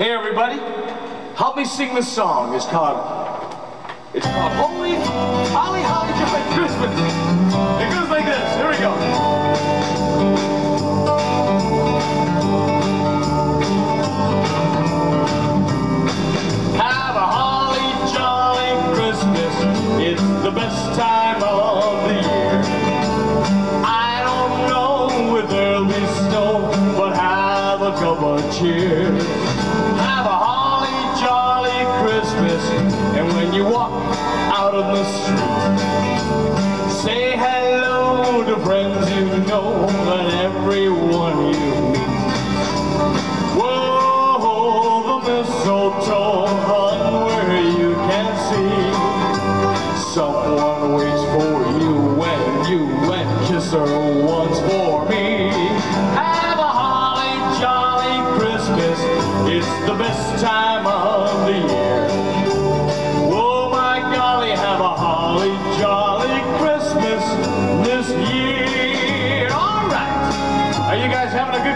Hey everybody, help me sing this song. It's called, it's called Holy Holly cheer. Have a holly jolly Christmas, and when you walk out on the street, say hello to friends you know and everyone you meet. Whoa, the mistletoe hung where you can see. Someone waits for you when you went kiss her once for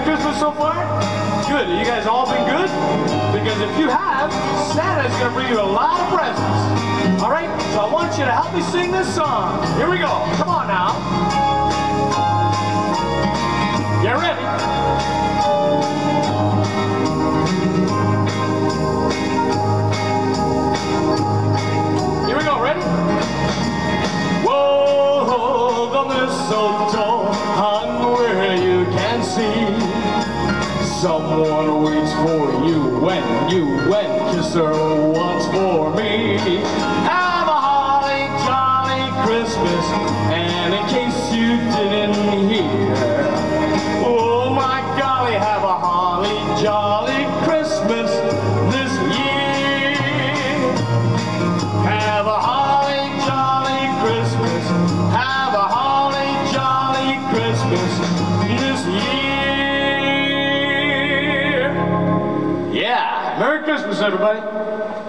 Christmas so far? Good. Have you guys all been good? Because if you have, Santa's going to bring you a lot of presents. All right? So I want you to help me sing this song. Here we go. Come on now. Someone waits for you when you went kiss her once for me. Have a holly jolly Christmas, and in case you didn't hear, oh my golly, have a holly jolly Christmas year. Yeah. Merry Christmas, everybody.